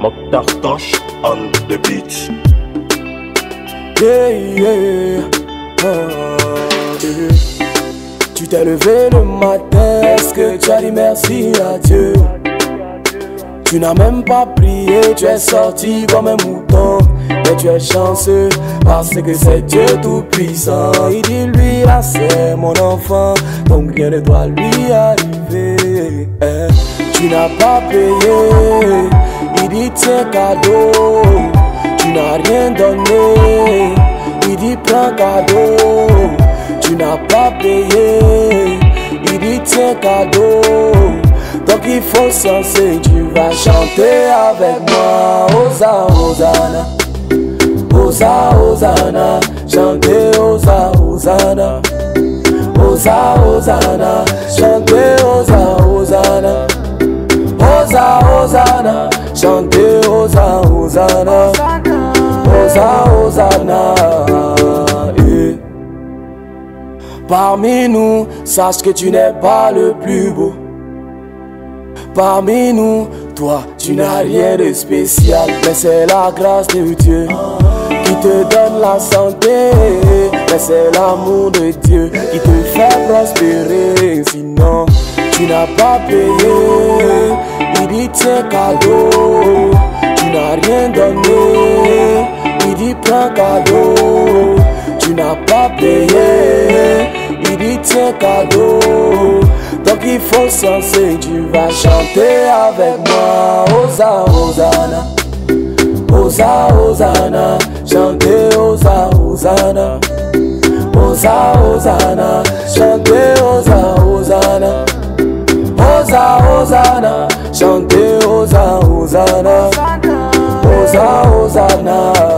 Tosh on the beat. Yeah. Ah, yeah. Tu t'es levé le matin, est-ce que tu as dit merci à Dieu? Tu n'as même pas prié, tu es sorti comme un mouton. Mais tu es chanceux parce que c'est Dieu tout-puissant. Il dit lui là c'est mon enfant, donc rien ne doit lui arriver. Eh, Tu n'as pas payé, il dit tiens cadeau. Tu n'as rien donné, il dit prends cadeau. Tu n'as pas payé, il dit tiens cadeau. Donc il faut censer, tu vas chanter avec moi. Osa, Hosanna. Osa, Hosanna. Chanter Osa, Hosanna. Osa, Hosanna. Chanter Chanter Osa, Hosanna. Osa, Hosanna. Yeah. Parmi nous, sache que tu n'es pas le plus beau. Parmi nous, toi, tu n'as rien de spécial, mais c'est la grâce de Dieu qui te donne la santé. Mais c'est l'amour de Dieu qui te fait prospérer. Sinon, tu n'as pas payé. Il dit Cadeau, tu n'as pas payé. Il dit tiens cadeau. Donc il faut censer, tu vas chanter avec moi. Osa, Hosanna. Osa, Hosanna. Chanter Osa, Hosanna. Osa, Hosanna. Chanter Osa, Hosanna. Osa, Hosanna. Chanter Osa, Hosanna. Osa, Hosanna.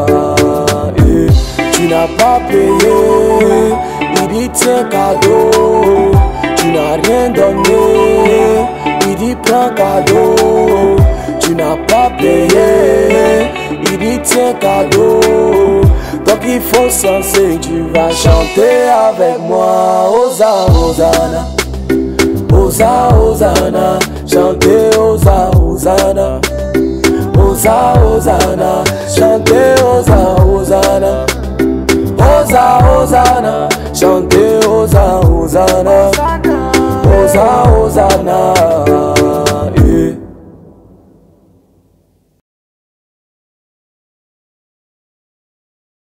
Tu n'as pas payé. Il dit tiens cadeau. Tu n'as rien donné, il dit prends cadeau. Tu n'as pas payé, il dit tiens cadeau. Donc il faut censer, tu vas chanter avec moi. Osa, Hosanna. Osa, Hosanna. Chanter Osa, Hosanna. Osa, Hosanna. Chanter